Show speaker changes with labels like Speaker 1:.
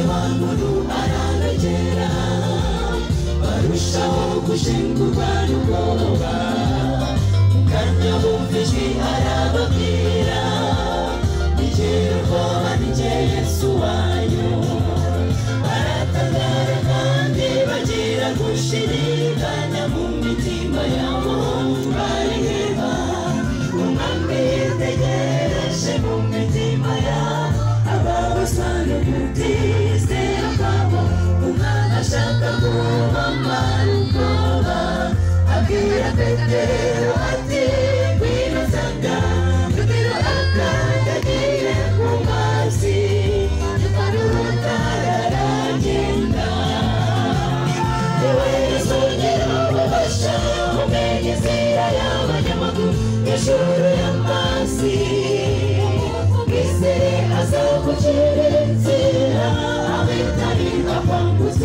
Speaker 1: tewangulu alalojera barushaho gushengurwa n'ubwoba mukanya bumva ijwi arababwira nigera ubwoba ni jye yesu wanyu baratangara kandi bagira gushidikanya mu mitima yabo bariheba umwami yitegereje mu mitima yabo ababasana umutima hejuru you. bwisere azabukira inzira abitarira kwambuza